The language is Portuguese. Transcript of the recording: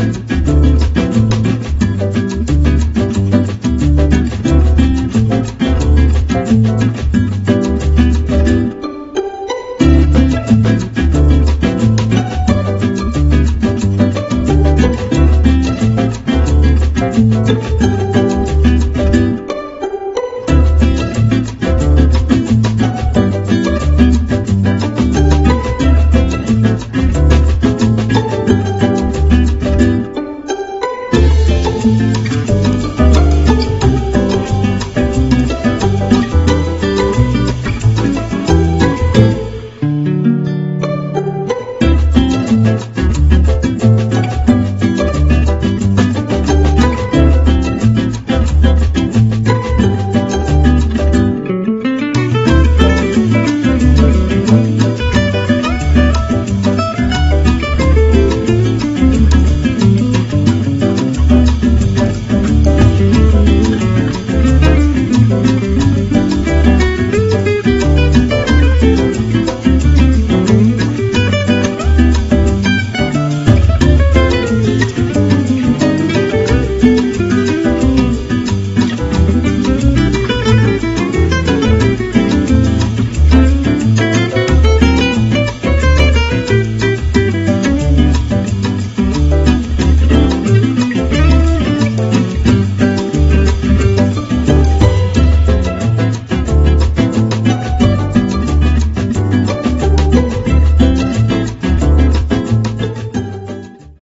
Música